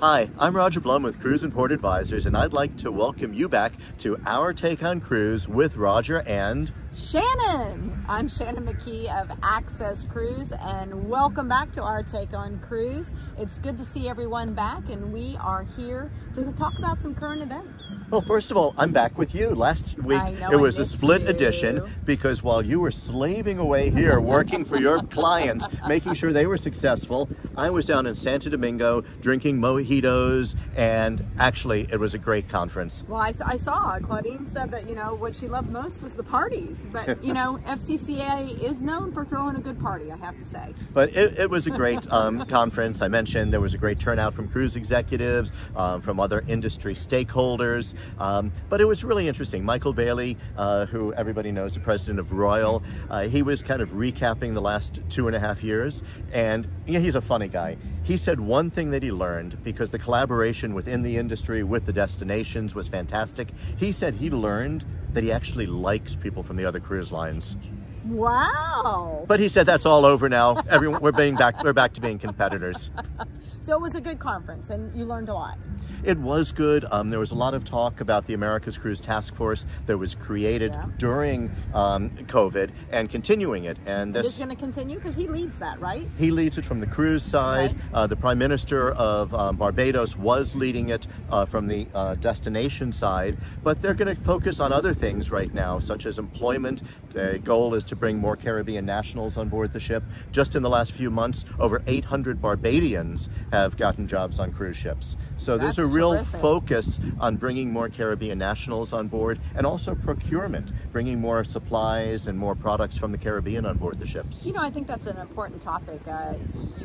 Hi, I'm Roger Blum with Cruise and Port Advisors, and I'd like to welcome you back to our take on cruise with Roger and Shannon. I'm Shannon McKee of Access Cruise, and welcome back to our take on cruise. It's good to see everyone back, and we are here to talk about some current events. Well, first of all, I'm back with you. Last week it was a split you. edition because while you were slaving away here working for your clients, making sure they were successful, I was down in Santo Domingo drinking mojitos, and actually, it was a great conference. Well, I, I saw Claudine said that you know what she loved most was the parties but you know, FCCA is known for throwing a good party, I have to say. But it, it was a great um, conference. I mentioned there was a great turnout from cruise executives, um, from other industry stakeholders. Um, but it was really interesting. Michael Bailey, uh, who everybody knows, the president of Royal, uh, he was kind of recapping the last two and a half years. And yeah, he's a funny guy. He said one thing that he learned because the collaboration within the industry with the destinations was fantastic. He said he learned that he actually likes people from the other cruise lines. Wow. But he said that's all over now. Everyone, we're being back. We're back to being competitors. so it was a good conference, and you learned a lot. It was good. Um, there was a lot of talk about the America's Cruise Task Force that was created yeah. during um, COVID and continuing it. And this is going to continue because he leads that, right? He leads it from the cruise side. Right. Uh, the Prime Minister of um, Barbados was leading it uh, from the uh, destination side, but they're going to focus on other things right now, such as employment. The goal is to bring more Caribbean nationals on board the ship. Just in the last few months, over 800 Barbadians have gotten jobs on cruise ships. So That's there's a real terrific. focus on bringing more Caribbean nationals on board and also procurement, bringing more supplies and more products from the Caribbean on board the ships. You know, I think that's an important topic. Uh,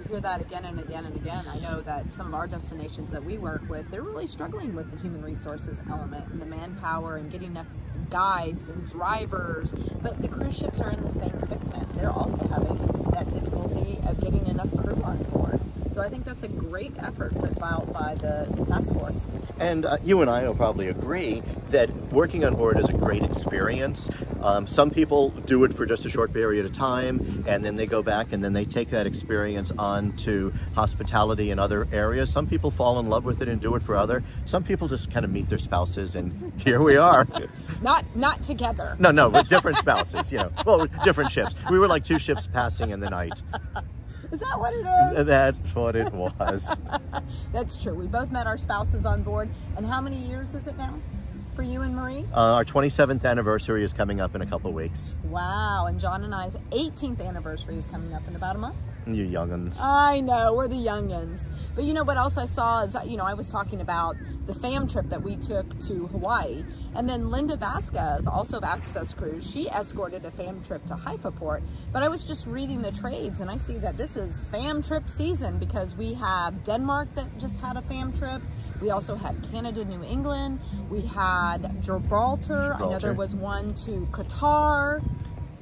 hear that again and again and again. I know that some of our destinations that we work with, they're really struggling with the human resources element and the manpower and getting enough guides and drivers. But the cruise ships are in the same predicament. They're also having that difficulty of getting enough crew on board. So I think that's a great effort put out by the, the task force. And uh, you and I will probably agree that working on board is a great experience. Um, some people do it for just a short period of time and then they go back and then they take that experience on to hospitality and other areas. Some people fall in love with it and do it for other. Some people just kind of meet their spouses and here we are. not not together. No, no, with different spouses, you know. Well, different ships. We were like two ships passing in the night. Is that what it is? That's what it was. That's true. We both met our spouses on board. And how many years is it now for you and Marie? Uh, our 27th anniversary is coming up in a couple of weeks. Wow. And John and I's 18th anniversary is coming up in about a month. You youngins. I know, we're the youngins. But you know what else I saw is, you know, I was talking about the fam trip that we took to Hawaii. And then Linda Vasquez, also of Access Cruise, she escorted a fam trip to Haifa Port. But I was just reading the trades and I see that this is fam trip season because we have Denmark that just had a fam trip. We also had Canada, New England. We had Gibraltar. Gibraltar. I know there was one to Qatar.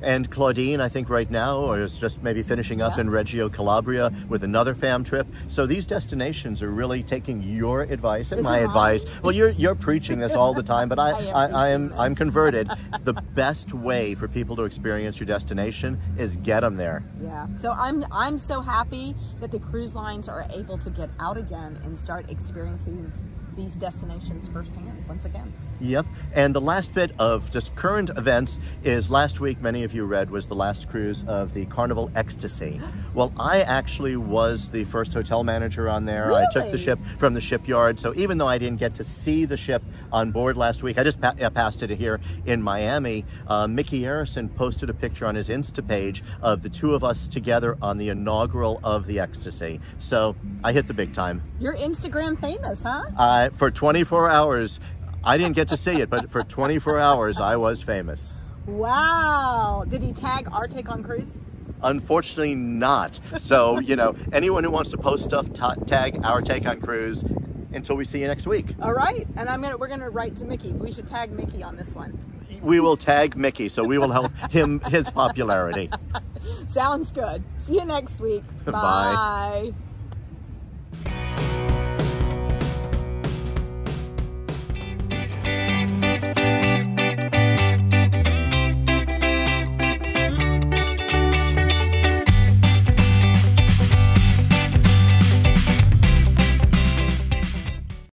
And Claudine, I think right now, is just maybe finishing up yeah. in Reggio Calabria with another fam trip. So these destinations are really taking your advice and my advice. Well, you're you're preaching this all the time, but I I, am, I, I am. I'm converted. the best way for people to experience your destination is get them there. Yeah. So I'm I'm so happy that the cruise lines are able to get out again and start experiencing these destinations firsthand once again. Yep. And the last bit of just current events is last week, many of you read, was the last cruise of the Carnival Ecstasy. Well, I actually was the first hotel manager on there. Really? I took the ship from the shipyard. So even though I didn't get to see the ship on board last week, I just pa passed it here in Miami. Uh, Micky Arison posted a picture on his Insta page of the two of us together on the inaugural of the Ecstasy. So I hit the big time. You're Instagram famous, huh? Uh, for 24 hours, I didn't get to see it, but for 24 hours, I was famous. Wow. Did he tag our take on cruise? Unfortunately not. So, you know, anyone who wants to post stuff, tag our take on cruise until we see you next week. All right. And I'm gonna we're gonna write to Micky. We should tag Micky on this one. We will tag Micky, so we will help him his popularity. Sounds good. See you next week. Bye. Bye.